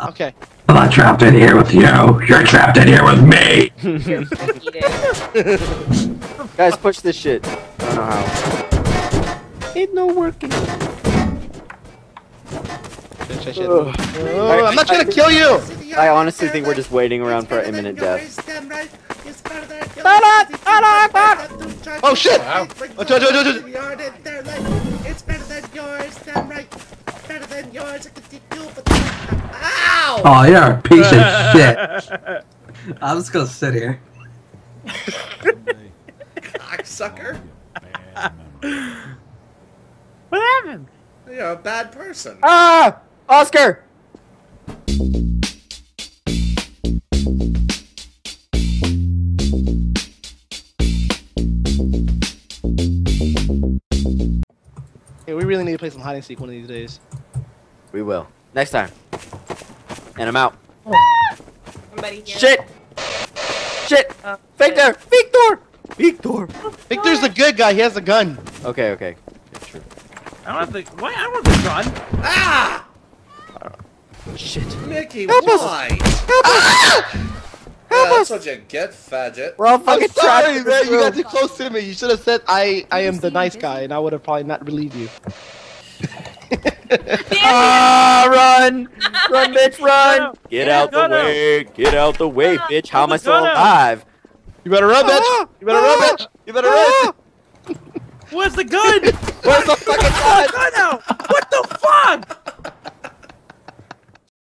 Okay. I'm not trapped in here with you. You're trapped in here with me. Guys, push this shit. I don't know how. Ain't no working. Shit, shit, shit. Oh, I'm not trying to kill you. I honestly think we're just waiting around for imminent death. Oh shit! Wow. Oh, jo- jo- jo- jo- It's better than yours, damn right. Better than yours. I can see but ow! Oh, you're a piece of shit. I'm just gonna sit here. Cocksucker. What happened? You're a bad person. Ah! Oscar! Hey, we really need to play some hide and seek one of these days. We will. Next time. And I'm out. Somebody here. Shit! Shit! Uh, Victor! Victor! Victor! Victor's the good guy. He has a gun. Okay, okay. Yeah, True. I don't have the. Why? I don't have the gun. Ah! Shit. Mickey, Help us! why? Help us! Yeah, that's what you get, faggot. We're all I'm fucking trapped sorry, man. You got too close to me. You should have said I I am the nice guy, and I would have probably not relieved you. Ah, run! Run, bitch, run! Get out the way! Get out the way, Ah, bitch! How am I still alive? You better run, bitch. You better run, bitch. You better run. Where's the gun? Where's the fucking gun? gun? What the fuck?